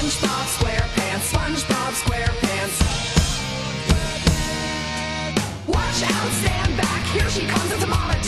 SpongeBob SquarePants, SpongeBob SquarePants. Watch out, stand back, here she comes, it's a mama.